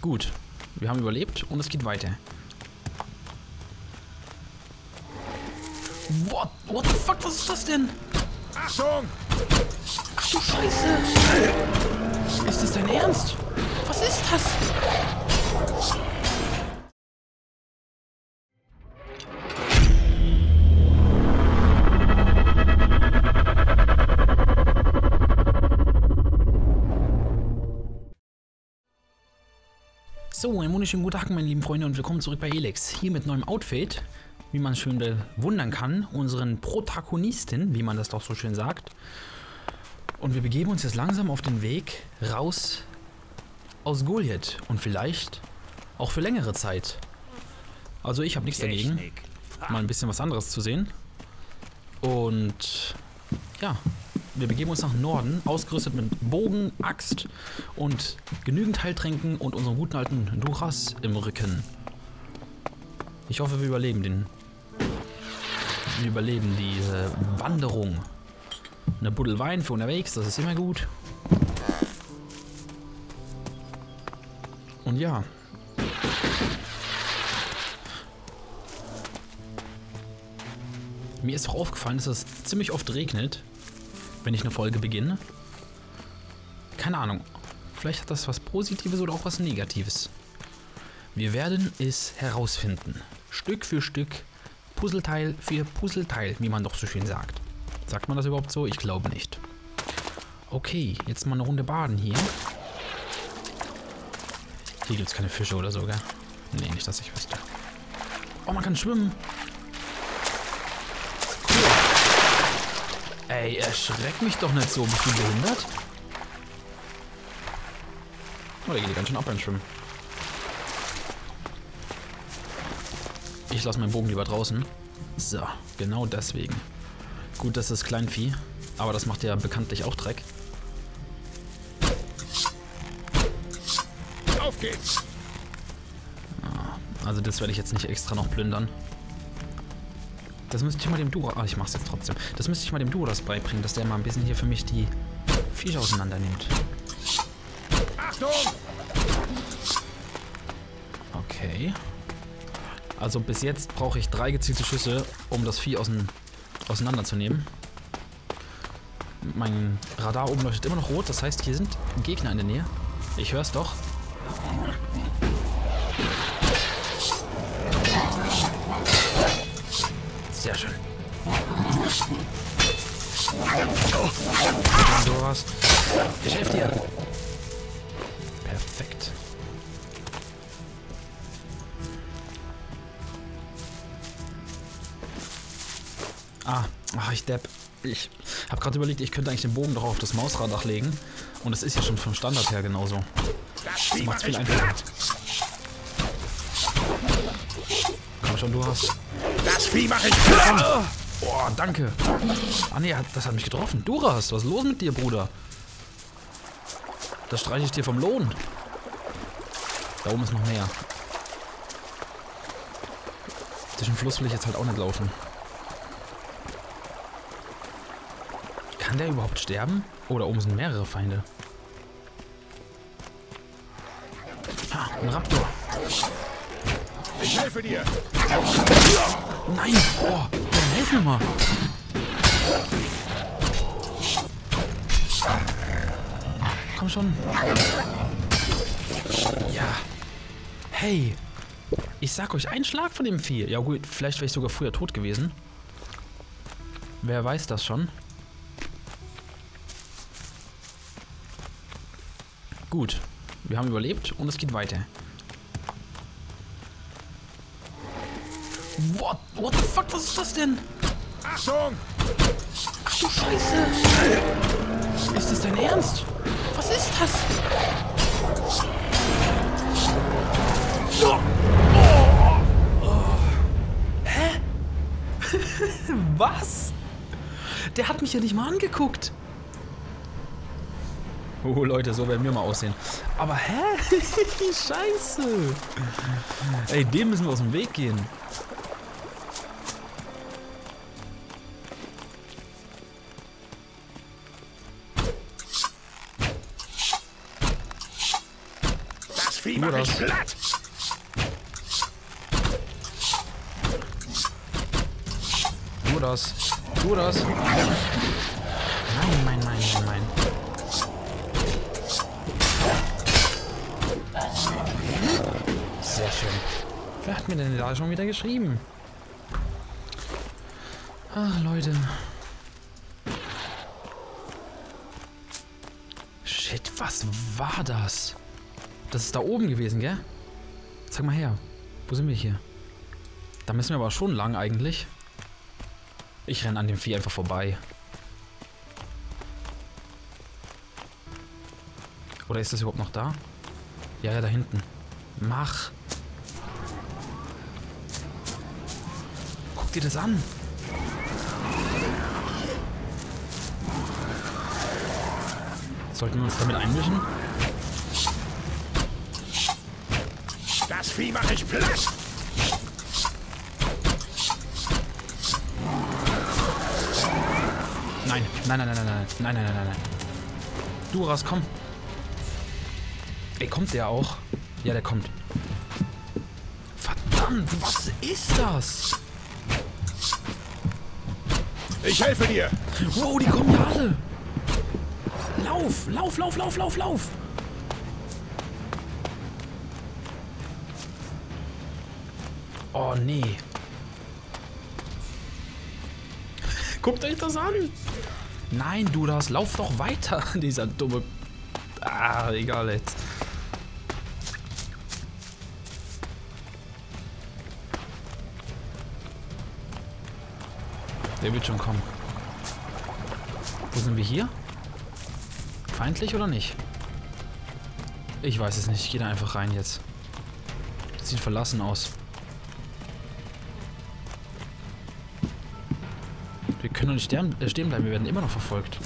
Gut. Wir haben überlebt und es geht weiter. What? What the fuck? Was ist das denn? Achtung! Ach du Scheiße! Ist das dein Ernst? Was ist das? Wunderschönen guten Tag, meine lieben Freunde, und willkommen zurück bei Elex. Hier mit neuem Outfit, wie man schön bewundern kann, unseren Protagonisten, wie man das doch so schön sagt. Und wir begeben uns jetzt langsam auf den Weg raus aus Goliath und vielleicht auch für längere Zeit. Also ich habe nichts dagegen, mal ein bisschen was anderes zu sehen. Und ja, wir begeben uns nach Norden, ausgerüstet mit Bogen, Axt und genügend Heiltränken und unserem guten alten Duras im Rücken. Ich hoffe, wir überleben den. Wir überleben diese Wanderung. Eine Buddel Wein für unterwegs, das ist immer gut. Und ja. Mir ist auch aufgefallen, dass es ziemlich oft regnet, wenn ich eine Folge beginne. Keine Ahnung. Vielleicht hat das was Positives oder auch was Negatives. Wir werden es herausfinden. Stück für Stück, Puzzleteil für Puzzleteil, wie man doch so schön sagt. Sagt man das überhaupt so? Ich glaube nicht. Okay, jetzt mal eine Runde baden hier. Hier gibt es keine Fische oder so, gell? Nee, nicht, dass ich wüsste. Oh, man kann schwimmen. Ey, erschreck mich doch nicht so. Bist du behindert? Oh, der geht ganz schön ab beim Schwimmen. Ich lasse meinen Bogen lieber draußen. So, genau deswegen. Gut, das ist Kleinvieh, aber das macht ja bekanntlich auch Dreck. Auf geht's! Also das werde ich jetzt nicht extra noch plündern. Das müsste ich mal dem Dura... Ah, ich mach's jetzt trotzdem. Das müsste ich mal dem Duras beibringen, dass der mal ein bisschen hier für mich die Viecher auseinander nimmt. Achtung! Okay. Also bis jetzt brauche ich drei gezielte Schüsse, um das Vieh ausein auseinanderzunehmen. Mein Radar oben leuchtet immer noch rot, das heißt, hier sind Gegner in der Nähe. Ich höre es doch. Sehr schön. Du hast. Ich helfe dir. Perfekt. Ah, ach, ich depp. Ich habe gerade überlegt, ich könnte eigentlich den Bogen doch auf das Mausraddach legen. Und es ist ja schon vom Standard her genauso. Das macht's mach viel einfacher. Komm schon, du hast. Das Vieh mach ich platt! Boah, danke. Ah nee, das hat mich getroffen. Duras, was ist los mit dir, Bruder? Das streiche ich dir vom Lohn. Da oben ist noch mehr. Den Fluss will ich jetzt halt auch nicht laufen. Kann der überhaupt sterben? Oh, da oben sind mehrere Feinde. Ha, ein Raptor. Ich helfe dir! Nein! Oh, dann helf mir mal! Komm schon. Ja. Hey. Ich sag euch, ein Schlag von dem Vieh. Ja gut, vielleicht wäre ich sogar früher tot gewesen. Wer weiß das schon. Gut. Wir haben überlebt und es geht weiter. What? What the fuck? Was ist das denn? Achtung! Ach du Scheiße! Ist das dein Ernst? Was ist das? Hä? Was? Der hat mich ja nicht mal angeguckt. Oh Leute, so werden wir mal aussehen. Aber hä? Scheiße. Ey, dem müssen wir aus dem Weg gehen. Nur mach ich das. platt. Tu das. Tu das. Nein, nein, nein, nein, nein. Sehr schön. Wer hat mir denn da schon wieder geschrieben? Ach, Leute. Shit, was war das? Das ist da oben gewesen, gell? Zeig mal her. Wo sind wir hier? Da müssen wir aber schon lang eigentlich. Ich renne an dem Vieh einfach vorbei. Oder ist das überhaupt noch da? Ja, ja, da hinten. Mach. Guck dir das an. Sollten wir uns damit einmischen? Das Vieh mach ich platt. Nein, nein, nein, nein, nein, nein, nein, nein, nein, nein, nein. Du raus, komm. Ey, kommt der auch? Ja, der kommt. Verdammt, was ist das? Ich helfe dir. Wow, die kommen ja alle. Lauf, lauf, lauf, lauf, lauf, lauf. Oh, nee. Guckt euch das an. Nein, du das, lauf doch weiter, dieser dumme... Ah, egal jetzt. Der wird schon kommen. Wo sind wir hier? Feindlich oder nicht? Ich weiß es nicht. Ich gehe da einfach rein jetzt. Sieht verlassen aus. Doch nicht stehen, äh, stehen bleiben. Wir werden immer noch verfolgt.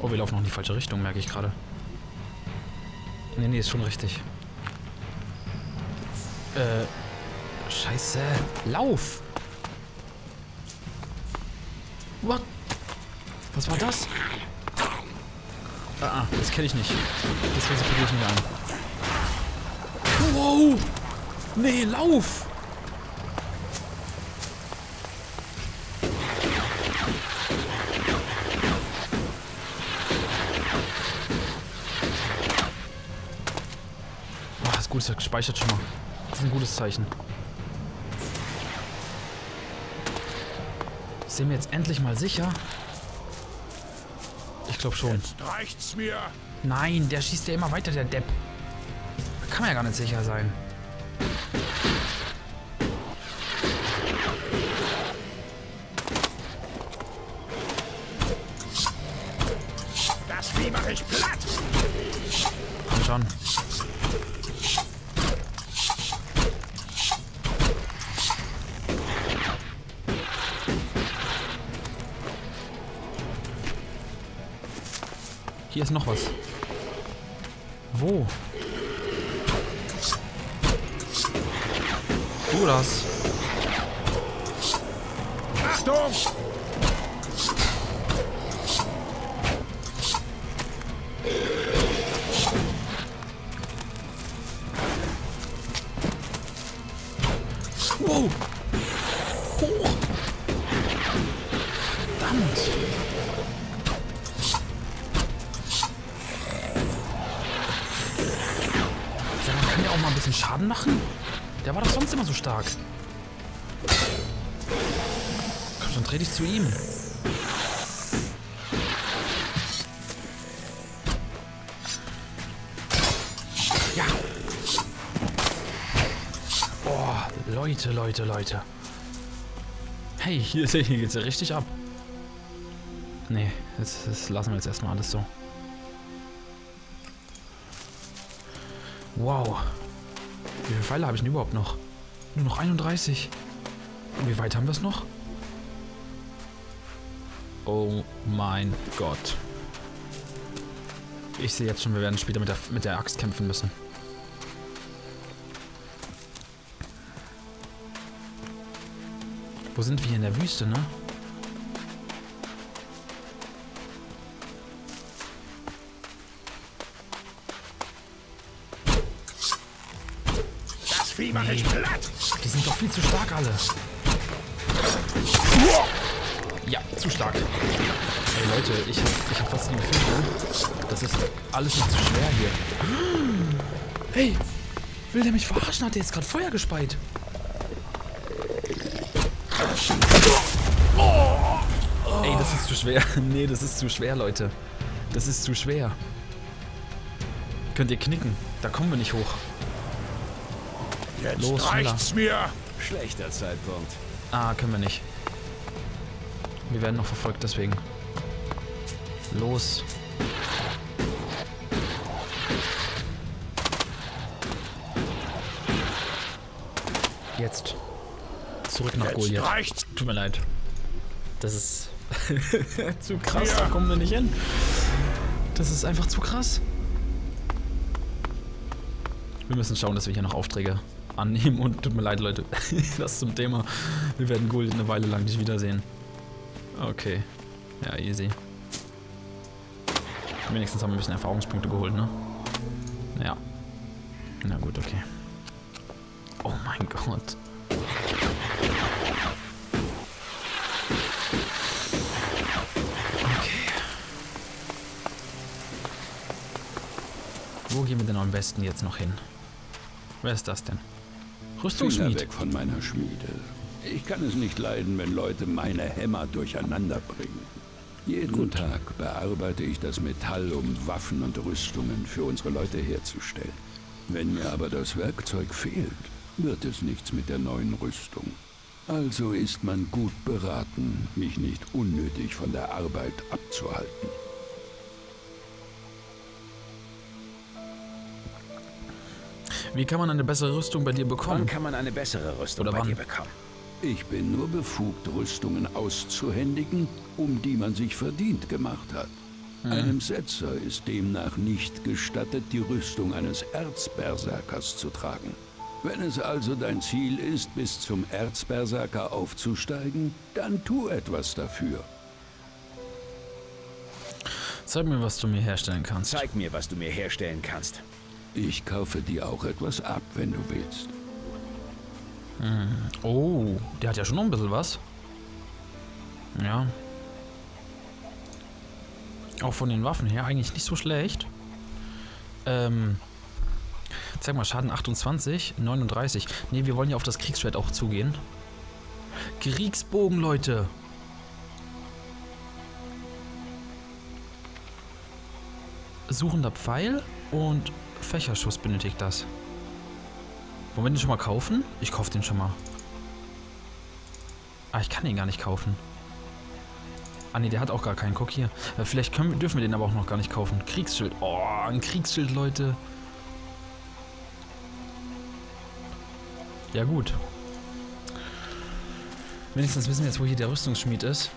Oh, wir laufen noch in die falsche Richtung, merke ich gerade. Nee, nee, ist schon richtig. Äh, scheiße. Lauf! What? Was war das? Ah, ah das kenne ich nicht. Das gehe ich nicht an. Wow! Nee, lauf! Gut, ist ja gespeichert schon mal. Das ist ein gutes Zeichen. Sind wir jetzt endlich mal sicher? Ich glaube schon. Jetzt reicht's mir. Nein, der schießt ja immer weiter, der Depp. Da kann man ja gar nicht sicher sein. Das Vieh mach ich platt. Komm schon. Hier ist noch was. Wo? Du das. Achtung! Bisschen Schaden machen? Der war doch sonst immer so stark. Komm schon, dreh dich zu ihm. Ja. Boah, Leute, Leute, Leute. Hey, hier, hier geht's ja richtig ab. Nee, das, das lassen wir jetzt erstmal alles so. Wow. Viele Pfeile habe ich denn überhaupt noch? Nur noch 31. Und wie weit haben wir es noch? Oh mein Gott. Ich sehe jetzt schon, wir werden später mit der, mit der Axt kämpfen müssen. Wo sind wir hier in der Wüste, ne? Mache ich platt. Die sind doch viel zu stark alle. Ja, zu stark. Ey Leute, ich hab, ich hab fast die Gefühle, das ist alles nicht zu schwer hier. Hey, will der mich verarschen? Hat der jetzt gerade Feuer gespeit? Ey, das ist zu schwer. Nee, das ist zu schwer, Leute. Das ist zu schwer. Könnt ihr knicken? Da kommen wir nicht hoch. Jetzt Los, schneller. reicht's mir. Schlechter Zeitpunkt. Ah, können wir nicht. Wir werden noch verfolgt, deswegen. Los. Jetzt. Zurück nach Jetzt Goliath. reicht's. Tut mir leid. Das ist zu krass, da kommen wir nicht hin. Das ist einfach zu krass. Wir müssen schauen, dass wir hier noch Aufträge annehmen und tut mir leid, Leute. das zum Thema. Wir werden Goliath eine Weile lang nicht wiedersehen. Okay. Ja, easy. Wenigstens haben wir ein bisschen Erfahrungspunkte geholt, ne? Ja. Na gut, okay. Oh mein Gott. Okay. Wo gehen wir denn am besten jetzt noch hin? Wer ist das denn? Finger Rüstungsschmied. weg von meiner Schmiede. Ich kann es nicht leiden, wenn Leute meine Hämmer durcheinander bringen. Jeden Tag bearbeite ich das Metall, um Waffen und Rüstungen für unsere Leute herzustellen. Wenn mir aber das Werkzeug fehlt, wird es nichts mit der neuen Rüstung. Also ist man gut beraten, mich nicht unnötig von der Arbeit abzuhalten. Wie kann man eine bessere Rüstung bei dir Wann bekommen? kann man eine bessere Rüstung Oder bei wann? dir bekommen? Ich bin nur befugt, Rüstungen auszuhändigen, um die man sich verdient gemacht hat. Einem Setzer ist demnach nicht gestattet, die Rüstung eines Erzberserkers zu tragen. Wenn es also dein Ziel ist, bis zum Erzberserker aufzusteigen, dann tu etwas dafür. Zeig mir, was du mir herstellen kannst. Zeig mir, was du mir herstellen kannst. Ich kaufe dir auch etwas ab, wenn du willst. Oh, der hat ja schon noch ein bisschen was. Ja. Auch von den Waffen her eigentlich nicht so schlecht. Ähm. Zeig mal, Schaden 28, 39. Ne, wir wollen ja auf das Kriegsschwert auch zugehen. Kriegsbogen, Leute. Suchender Pfeil und Fächerschuss benötigt das. Wollen wir den schon mal kaufen? Ich kaufe den schon mal. Ah, ich kann den gar nicht kaufen. Ah ne, der hat auch gar keinen. Guck hier. Äh, Vielleicht können, dürfen wir den aber auch noch gar nicht kaufen. Kriegsschild. Oh, ein Kriegsschild, Leute. Ja gut. Wenigstens wissen wir jetzt, wo hier der Rüstungsschmied ist.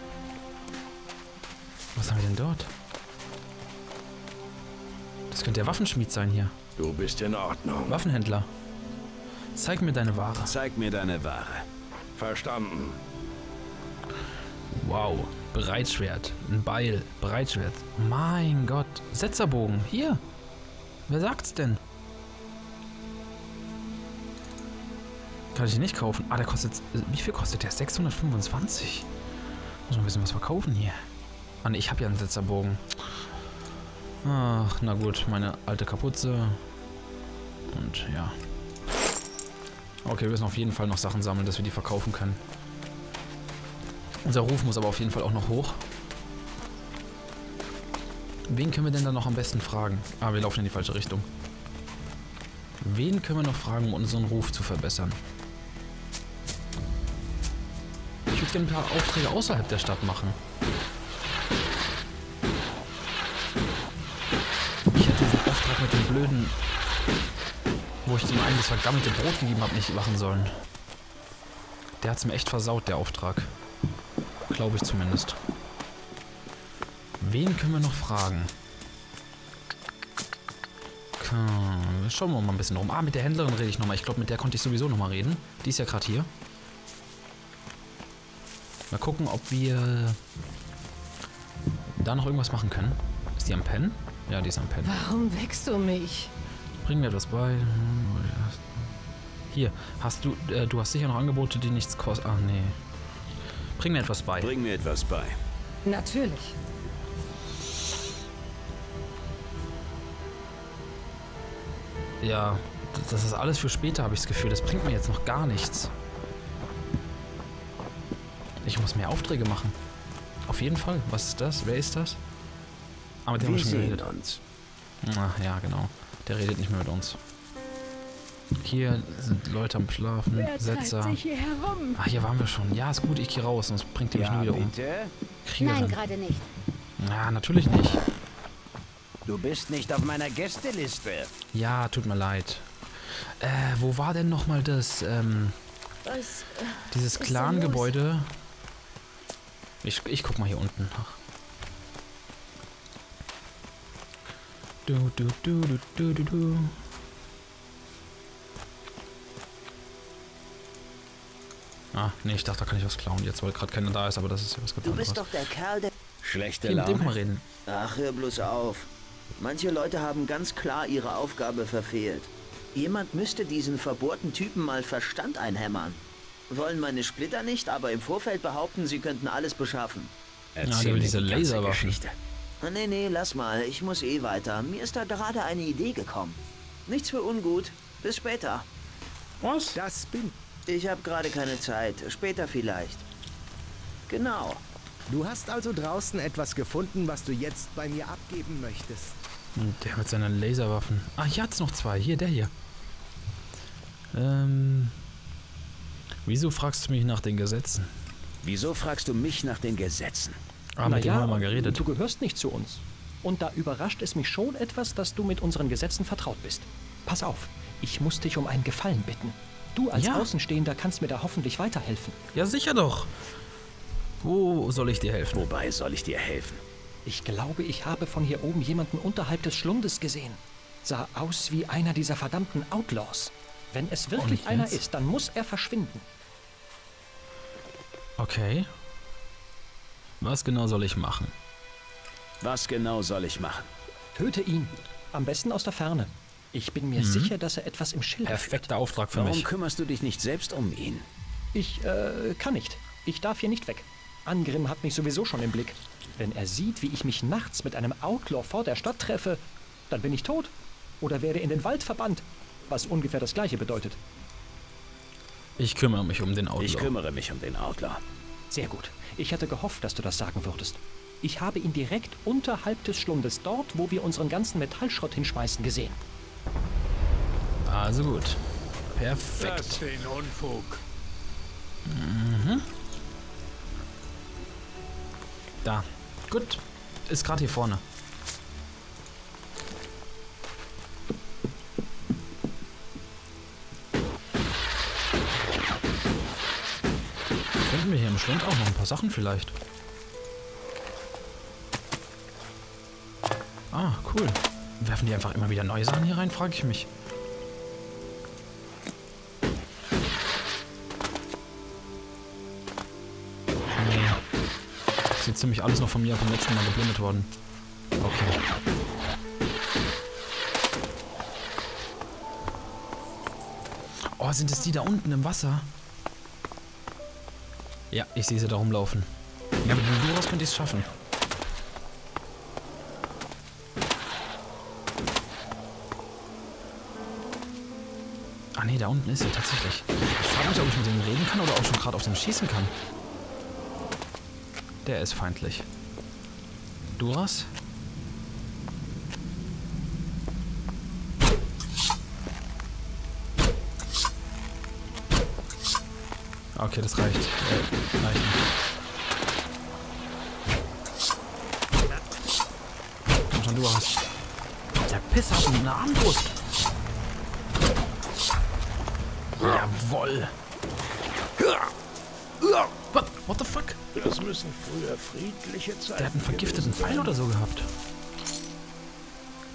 Was haben wir denn dort? Könnte der Waffenschmied sein hier. Du bist in Ordnung. Waffenhändler. Zeig mir deine Ware. Zeig mir deine Ware. Verstanden. Wow. Breitschwert. Ein Beil. Breitschwert. Mein Gott. Setzerbogen. Hier. Wer sagt's denn? Kann ich den nicht kaufen? Ah, der kostet. Wie viel kostet der? 625. Muss man bisschen was verkaufen hier. Ah, ne, ich habe ja einen Setzerbogen. Ach, na gut. Meine alte Kapuze. Und ja. Okay, wir müssen auf jeden Fall noch Sachen sammeln, dass wir die verkaufen können. Unser Ruf muss aber auf jeden Fall auch noch hoch. Wen können wir denn dann noch am besten fragen? Ah, wir laufen in die falsche Richtung. Wen können wir noch fragen, um unseren Ruf zu verbessern? Ich würde gerne ein paar Aufträge außerhalb der Stadt machen. Blöden, wo ich dem einen das vergammelte Brot gegeben habe, nicht machen sollen. Der hat es mir echt versaut, der Auftrag. Glaube ich zumindest. Wen können wir noch fragen? Ka- Schauen wir mal ein bisschen rum. Ah, mit der Händlerin rede ich nochmal. Ich glaube, mit der konnte ich sowieso nochmal reden. Die ist ja gerade hier. Mal gucken, ob wir da noch irgendwas machen können. Ist die am Pennen? Ja, die ist am Pennen. Warum wächst du mich? Bring mir etwas bei. Hier, hast du, äh, du hast sicher noch Angebote, die nichts kosten. Ach nee. Bring mir etwas bei. Bring mir etwas bei. Natürlich. Ja, das ist alles für später, habe ich das Gefühl. Das bringt mir jetzt noch gar nichts. Ich muss mehr Aufträge machen. Auf jeden Fall. Was ist das? Wer ist das? Ah, dem haben wir schon sehen geredet. uns. Ach, ja, genau. Der redet nicht mehr mit uns. Hier sind Leute am Schlafen. Setzer. hier herum? Ah, hier waren wir schon. Ja, ist gut, ich gehe raus, sonst bringt ihr mich nie wieder um. Kriegerin. Nein, gerade nicht. Ja, natürlich nicht. Du bist nicht auf meiner Gästeliste. Ja, tut mir leid. Äh, wo war denn nochmal das, ähm, Was? äh, dieses Clan-Gebäude? Ich, ich guck mal hier unten nach. Du, du, du, du, du, du, du. Ah, nee, ich dachte, da kann ich was klauen. Jetzt, weil gerade keiner da ist, aber das ist ja was ganz Du anderes. bist doch der Kerl, der... Schlechte Hier, mit dem mal Laune. reden. Ach, hör bloß auf. Manche Leute haben ganz klar ihre Aufgabe verfehlt. Jemand müsste diesen verbohrten Typen mal Verstand einhämmern. Wollen meine Splitter nicht, aber im Vorfeld behaupten, sie könnten alles beschaffen. Erzähl mir diese Laserwaffen. Geschichte. Nee, nee, lass mal. Ich muss eh weiter. Mir ist da gerade eine Idee gekommen. Nichts für ungut. Bis später. Was? Das bin. Ich habe gerade keine Zeit. Später vielleicht. Genau. Du hast also draußen etwas gefunden, was du jetzt bei mir abgeben möchtest. Der mit seinen Laserwaffen. Ah, hier hat's noch zwei. Hier, der hier. Ähm. Wieso fragst du mich nach den Gesetzen? Wieso fragst du mich nach den Gesetzen? Ah, mit dem haben wir geredet. Du gehörst nicht zu uns. Und da überrascht es mich schon etwas, dass du mit unseren Gesetzen vertraut bist. Pass auf, ich muss dich um einen Gefallen bitten. Du als Ja. Außenstehender kannst mir da hoffentlich weiterhelfen. Ja, sicher doch. Wo soll ich dir helfen? Wobei soll ich dir helfen? Ich glaube, ich habe von hier oben jemanden unterhalb des Schlundes gesehen. Sah aus wie einer dieser verdammten Outlaws. Wenn es wirklich einer ist, dann muss er verschwinden. Okay. Was genau soll ich machen? Was genau soll ich machen? Töte ihn. Am besten aus der Ferne. Ich bin mir sicher, dass er etwas im Schilde führt. Perfekter Auftrag für Warum mich. kümmerst du dich nicht selbst um ihn? Ich, äh, kann nicht. Ich darf hier nicht weg. Angrim hat mich sowieso schon im Blick. Wenn er sieht, wie ich mich nachts mit einem Outlaw vor der Stadt treffe, dann bin ich tot. Oder werde in den Wald verbannt. Was ungefähr das gleiche bedeutet. Ich kümmere mich um den Outlaw. Ich kümmere mich um den Outlaw. Sehr gut. Ich hatte gehofft, dass du das sagen würdest. Ich habe ihn direkt unterhalb des Schlundes, dort, wo wir unseren ganzen Metallschrott hinschmeißen, gesehen. Also gut. Perfekt. Lass den Unfug. Da. Gut. Ist gerade hier vorne. Schlund auch noch ein paar Sachen vielleicht. Ah, cool. Werfen die einfach immer wieder neue Sachen hier rein, frage ich mich. Nee. Ist jetzt ziemlich alles noch von mir vom letzten Mal geblendet worden. Okay. Oh, sind es die da unten im Wasser? Ja, ich sehe sie da rumlaufen. Ja, mit dem Duras könnte ich es schaffen. Ah nee, da unten ist sie tatsächlich. Ich frage mich, ob ich mit dem reden kann oder auch schon gerade auf dem schießen kann. Der ist feindlich. Duras? Okay, das reicht. Äh, reicht nicht. Komm schon, du hast. Der Pisser hat eine Armbrust. Jawoll. What, the fuck? Das müssen früher friedliche Zeiten Der hat einen vergifteten Pfeil oder so gehabt.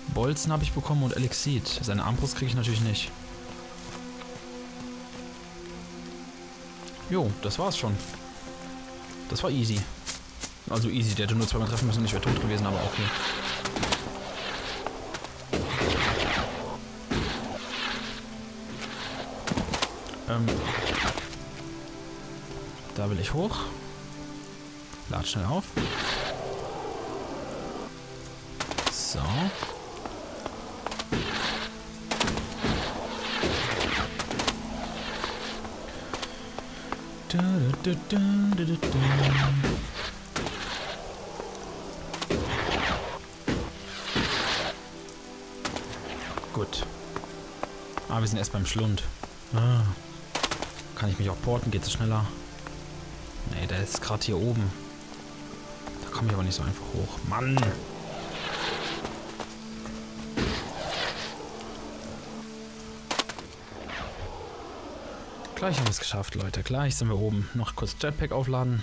Bolzen habe ich bekommen und Elixit. Seine Armbrust kriege ich natürlich nicht. Jo, das war's schon. Das war easy. Also easy, der hätte nur zweimal treffen müssen ich wäre tot gewesen, aber okay. Ähm, da will ich hoch. Lad schnell auf. Gut. Ah, wir sind erst beim Schlund. Ah. Kann ich mich auch porten? Geht es schneller? Nee, der ist gerade hier oben. Da komme ich aber nicht so einfach hoch. Mann! Gleich haben wir es geschafft, Leute. Gleich sind wir oben. Noch kurz Jetpack aufladen.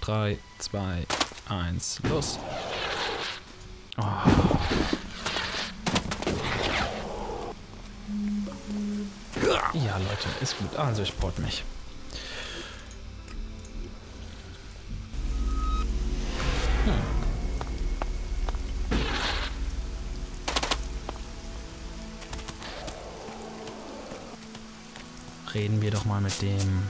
3, 2, 1, los. Oh. Ja, Leute, ist gut. Also, ich port mich. Wir doch mal mit dem...